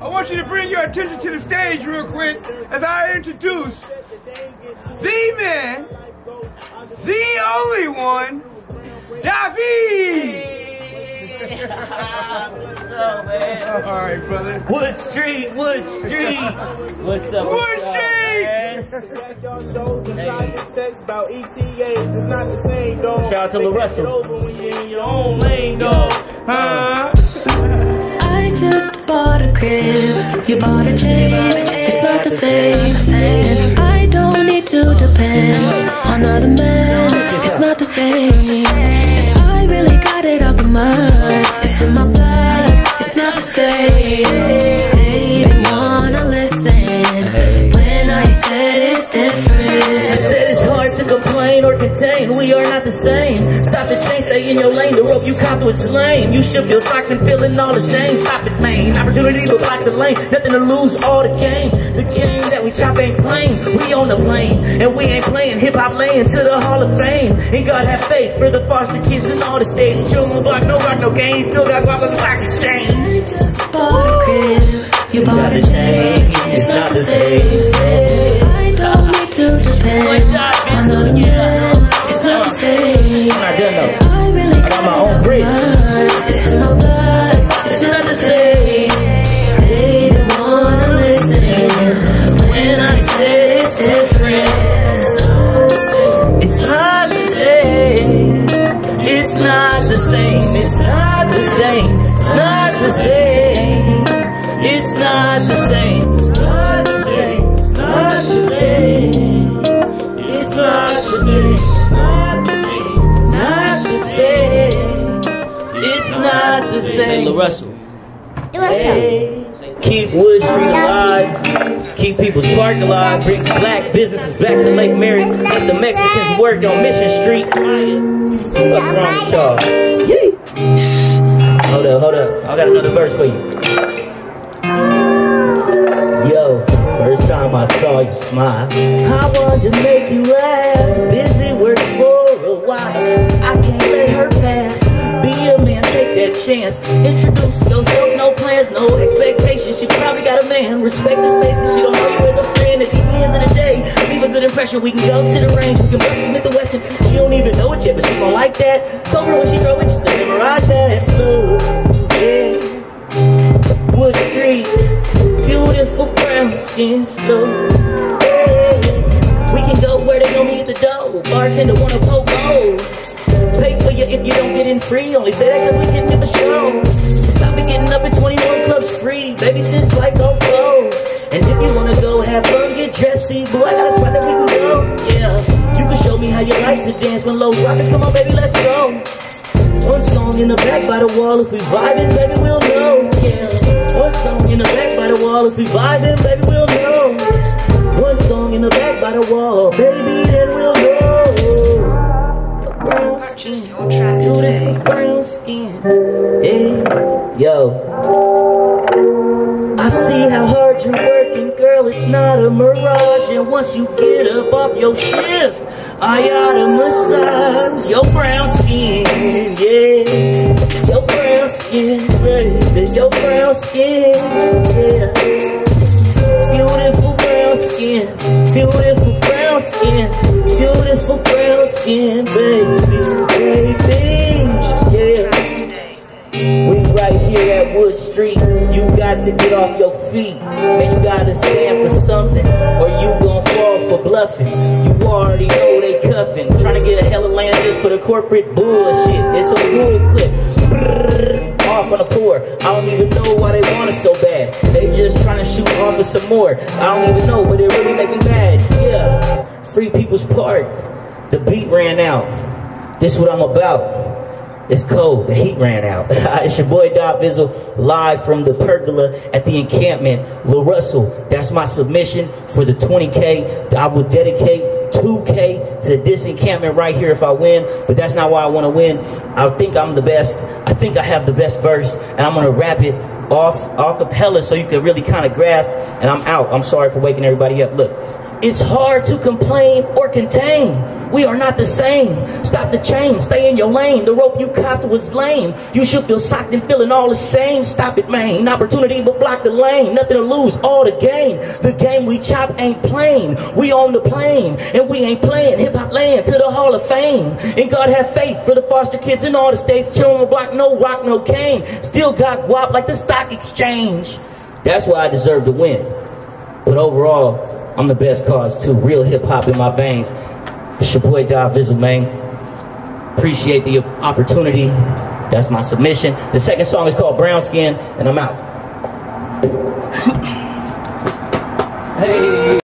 I want you to bring your attention to the stage real quick as I introduce the man, the only one, David. All right, brother. Wood Street, Wood Street. What's up? Wood what's up, Street! man? Text about ETAs, it's not the same, dog. Shout out to They Lil Russell. over when you're in your own lane, dog. Huh? Bought a crib, you bought a chain, it's not the same. And I don't need to depend on other men, it's not the same. And I really got it out the mud, it's in my blood, it's not the same. Complain or contain. We are not the same. Stop this chain, stay in your lane. The rope you cop is lame. You should feel socked and feeling all the shame. Stop it, man. Opportunity to block the lane. Nothing to lose, all the game. The game that we chop ain't playing. We on the plane, and we ain't playing hip hop lane to the Hall of Fame. And God have faith for the foster kids and all the states. Children block, no rock, no game. Still got guap stock exchange. Same. I'm done though. I really I got my own bridge. it's in my blood, it's not the same. They don't wanna listen when I said it's different. It's not the same. It's not the same. It's not the same. It's not the same. It's not the same. It's not the same. The same. It's not the Say same. Lil Russell. Keep Wood Street alive. Keep People's Park alive. Bring black businesses back to Lake Merritt. Let the Mexicans work on Mission Street. What's wrong with y'all? Hold up, hold up. I got another verse for you. Yo, first time I saw you smile, I wanted to make you laugh. Busy work for a while. Chance. Introduce yourself, no plans, no expectations. She probably got a man. Respect the space, cause she don't know you as a friend. At the end of the day, leave a good impression. We can go to the range, we can bust Smith and Wesson. She don't even know it yet, but she gon' like that. Her when she just to memorize that. Slow, yeah. Wood Street, beautiful brown skin, slow. Yeah. We can go where they meet at the door. Bartender wanna poke gold. Pay for you if you don't get in free. Only say that cause we getting it for show. Stop be getting up at 21 clubs free. Baby, since like go flow. And if you wanna go have fun, get dressy. Boy, I got a spot that we can go. Yeah. You can show me how you like to dance when low rockets come on, baby, let's go. One song in the back by the wall. If we vibing, baby, we'll know. Yeah. One song in the back by the wall. If we vibing, baby, we'll know. Hard you're working, girl. It's not a mirage. And once you get up off your shift, I gotta massage your brown skin. Yeah, your brown skin, baby. Your brown skin. Yeah. Beautiful brown skin, beautiful brown skin, beautiful brown skin, baby, at Wood Street. You got to get off your feet. Man, you gotta stand for something, or you gon' fall for bluffing. You already know they cuffing. Trying to get a hella land just for the corporate bullshit. It's a full clip. Off on the poor. I don't even know why they want it so bad. They just trying to shoot off for some more. I don't even know, but it really make me mad. Yeah, free People's Park. The beat ran out. This what I'm about. It's cold. The heat ran out. it's your boy Dot Vizzle live from the pergola at the encampment. Lil Russell, that's my submission for the 20K. I will dedicate 2K to this encampment right here if I win, but that's not why I want to win. I think I'm the best. I think I have the best verse, and I'm going to rap it off a cappella so you can really kind of grasp. And I'm out. I'm sorry for waking everybody up. Look. It's hard to complain or contain. We are not the same. Stop the chain, stay in your lane. The rope you copped was lame. You should feel socked and feeling all ashamed. Stop it, man. Opportunity but block the lane. Nothing to lose, all to gain. The game we chop ain't plain. We on the plane, and we ain't playing. Hip hop land to the Hall of Fame. And God have faith for the foster kids in all the states. Chillin' the block, no rock, no cane. Still got guap like the stock exchange. That's why I deserve to win. But overall, I'm the best cause too. Real hip hop in my veins. It's your boy Dot Vizzle, man. Appreciate the opportunity. That's my submission. The second song is called Brown Skin, and I'm out. hey.